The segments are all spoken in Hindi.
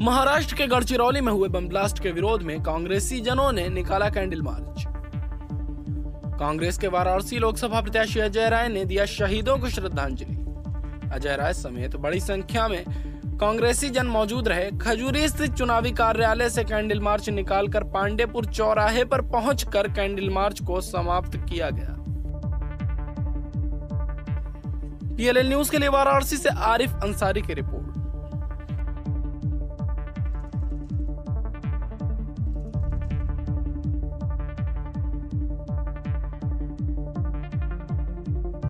महाराष्ट्र के गढ़चिरौली में हुए बम ब्लास्ट के विरोध में कांग्रेसी जनों ने निकाला कैंडल मार्च। कांग्रेस के वाराणसी लोकसभा प्रत्याशी अजय राय ने दिया शहीदों को श्रद्धांजलि। अजय राय समेत बड़ी संख्या में कांग्रेसी जन मौजूद रहे। खजूरी स्थित चुनावी कार्यालय से कैंडल मार्च निकालकर पांडेपुर चौराहे पर पहुंचकर कैंडल मार्च को समाप्त किया गया। पीएलएल न्यूज़ के लिए वाराणसी से आरिफ अंसारी की रिपोर्ट।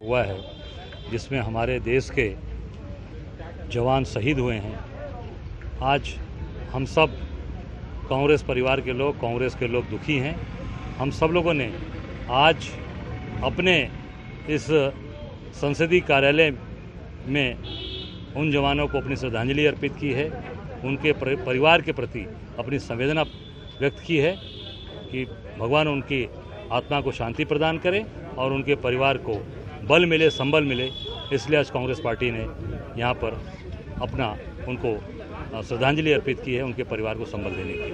हुआ है, जिसमें हमारे देश के जवान शहीद हुए हैं। आज हम सब कांग्रेस परिवार के लोग, कांग्रेस के लोग दुखी हैं। हम सब लोगों ने आज अपने इस संसदीय कार्यालय में उन जवानों को अपनी श्रद्धांजलि अर्पित की है। उनके परिवार के प्रति अपनी संवेदना व्यक्त की है कि भगवान उनकी आत्मा को शांति प्रदान करें और उनके परिवार को बल मिले, संबल मिले, इसलिए आज कांग्रेस पार्टी ने यहाँ पर अपना उनको श्रद्धांजलि अर्पित की है, उनके परिवार को संबल देने की